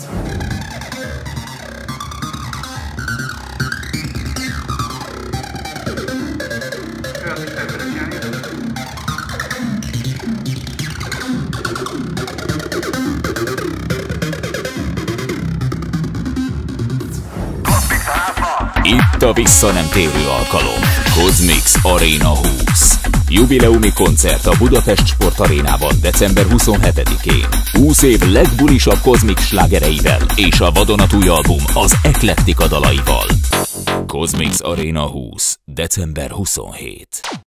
tizenöt. Itt a vissza nem térő alkalom. Cosmix Arena 20. Jubileumi koncert a Budapest Sport Arénában december 27-én. 20 év legbulisabb kozmik slágereivel és a vadonatúj album az Eklektika dalaival. Cosmix Arena 20. december 27.